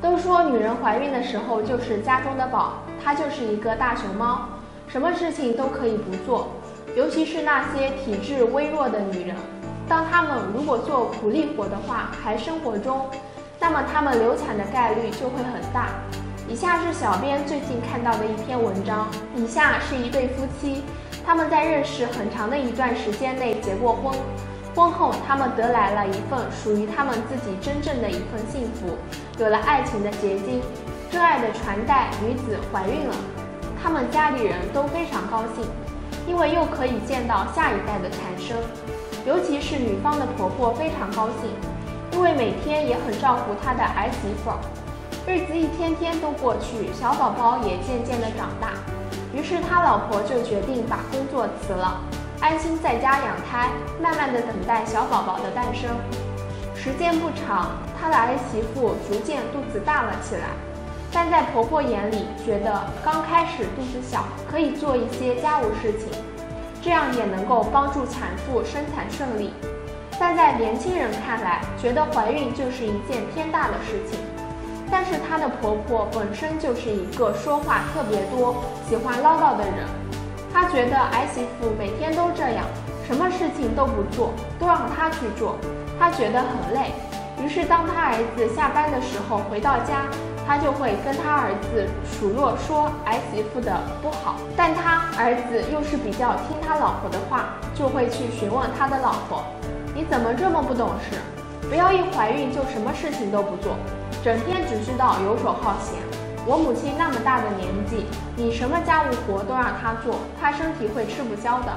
都说女人怀孕的时候就是家中的宝，她就是一个大熊猫，什么事情都可以不做。尤其是那些体质微弱的女人，当她们如果做苦力活的话，还生活中，那么她们流产的概率就会很大。以下是小编最近看到的一篇文章。以下是一对夫妻，他们在认识很长的一段时间内结过婚，婚后他们得来了一份属于他们自己真正的一份幸福，有了爱情的结晶，真爱的传代，女子怀孕了，他们家里人都非常高兴，因为又可以见到下一代的产生，尤其是女方的婆婆非常高兴，因为每天也很照顾她的儿媳妇。日子一天天都过去，小宝宝也渐渐的长大，于是他老婆就决定把工作辞了，安心在家养胎，慢慢的等待小宝宝的诞生。时间不长，她的儿媳妇逐渐肚子大了起来，但在婆婆眼里，觉得刚开始肚子小，可以做一些家务事情，这样也能够帮助产妇生产顺利。但在年轻人看来，觉得怀孕就是一件天大的事情。但是她的婆婆本身就是一个说话特别多、喜欢唠叨的人，他觉得儿媳妇每天都这样，什么事情都不做，都让他去做，他觉得很累。于是当他儿子下班的时候回到家，他就会跟他儿子数落说儿媳妇的不好，但他儿子又是比较听他老婆的话，就会去询问他的老婆：“你怎么这么不懂事？不要一怀孕就什么事情都不做。”整天只知道游手好闲。我母亲那么大的年纪，你什么家务活都让她做，她身体会吃不消的。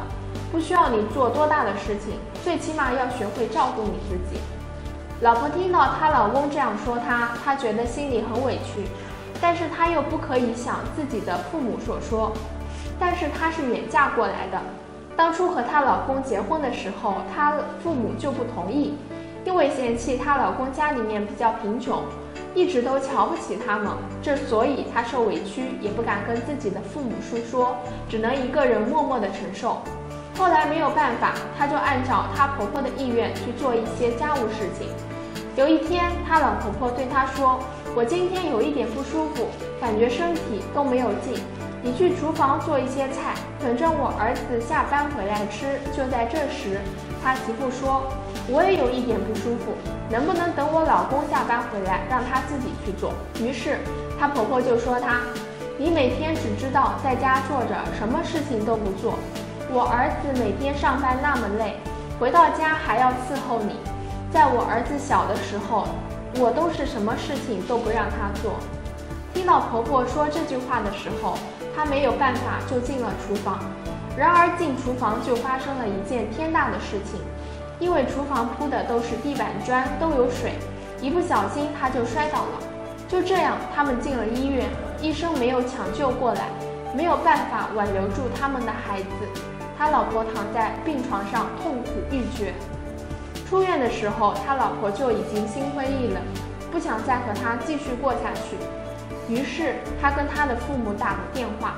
不需要你做多大的事情，最起码要学会照顾你自己。老婆听到她老公这样说她，她觉得心里很委屈，但是她又不可以想自己的父母所说。但是她是远嫁过来的，当初和她老公结婚的时候，她父母就不同意，因为嫌弃她老公家里面比较贫穷。一直都瞧不起他们，这所以她受委屈也不敢跟自己的父母诉说，只能一个人默默的承受。后来没有办法，她就按照她婆婆的意愿去做一些家务事情。有一天，她老婆婆对她说：“我今天有一点不舒服，感觉身体都没有劲，你去厨房做一些菜，等着我儿子下班回来吃。”就在这时，她媳妇说：“我也有一点不舒服。”能不能等我老公下班回来，让他自己去做？于是她婆婆就说她：“你每天只知道在家坐着，什么事情都不做。我儿子每天上班那么累，回到家还要伺候你。在我儿子小的时候，我都是什么事情都不让他做。”听到婆婆说这句话的时候，她没有办法，就进了厨房。然而进厨房就发生了一件天大的事情。因为厨房铺的都是地板砖，都有水，一不小心他就摔倒了。就这样，他们进了医院，医生没有抢救过来，没有办法挽留住他们的孩子。他老婆躺在病床上痛苦欲绝。出院的时候，他老婆就已经心灰意冷，不想再和他继续过下去。于是他跟他的父母打了电话。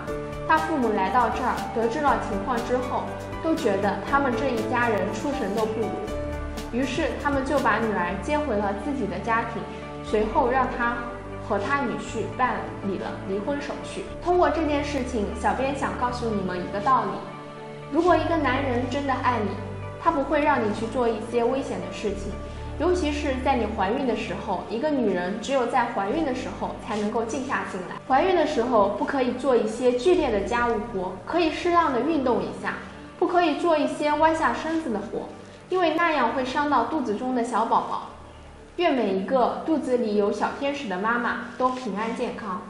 他父母来到这儿，得知了情况之后，都觉得他们这一家人畜生都不如，于是他们就把女儿接回了自己的家庭，随后让他和他女婿办理了离婚手续。通过这件事情，小编想告诉你们一个道理：如果一个男人真的爱你，他不会让你去做一些危险的事情。尤其是在你怀孕的时候，一个女人只有在怀孕的时候才能够静下心来。怀孕的时候不可以做一些剧烈的家务活，可以适当的运动一下，不可以做一些弯下身子的活，因为那样会伤到肚子中的小宝宝。愿每一个肚子里有小天使的妈妈都平安健康。